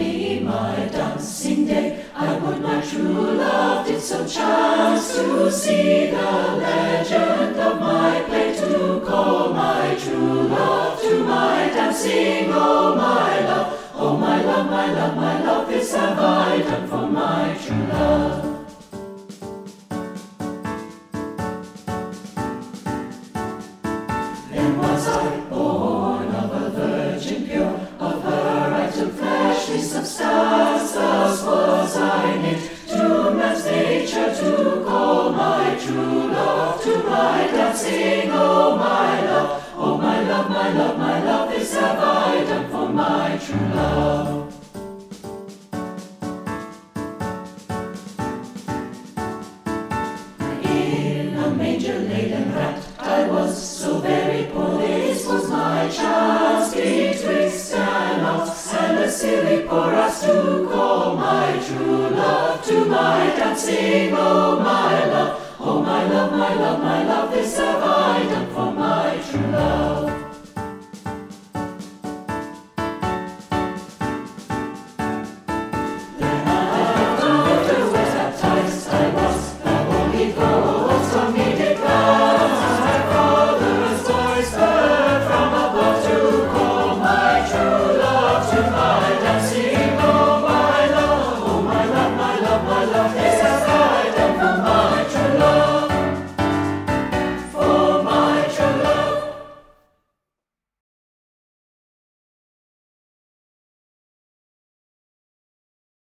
Be my dancing day. I would my true love did so chance to see the legend of my play to call my true love to my dancing. Oh my love, oh my love, my love, my love, this have I done for my nature to call my true love to my dancing. Oh my love, oh my love, my love, my love, this have I done for my true love. In a manger laid and wrapped, I was so very poor. This was my chance betwixt an ox and a silly poor ass to call my true love to my dancing. Oh my love, oh my love, my love, my love, this have I I love you.